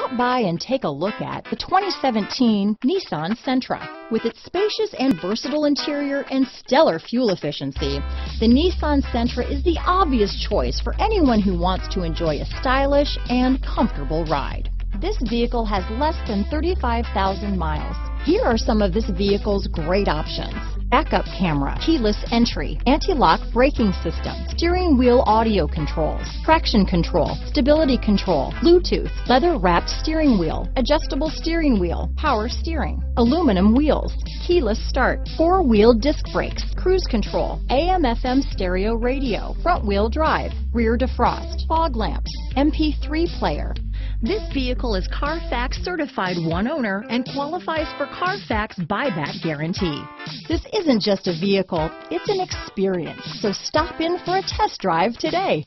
Stop by and take a look at the 2017 Nissan Sentra. With its spacious and versatile interior and stellar fuel efficiency, the Nissan Sentra is the obvious choice for anyone who wants to enjoy a stylish and comfortable ride. This vehicle has less than 35,000 miles. Here are some of this vehicle's great options. Backup camera, keyless entry, anti-lock braking system, steering wheel audio controls, traction control, stability control, Bluetooth, leather wrapped steering wheel, adjustable steering wheel, power steering, aluminum wheels, keyless start, four wheel disc brakes, cruise control, AM FM stereo radio, front wheel drive, rear defrost, fog lamps, MP3 player, this vehicle is Carfax certified one owner and qualifies for Carfax buyback guarantee. This isn't just a vehicle, it's an experience. So stop in for a test drive today.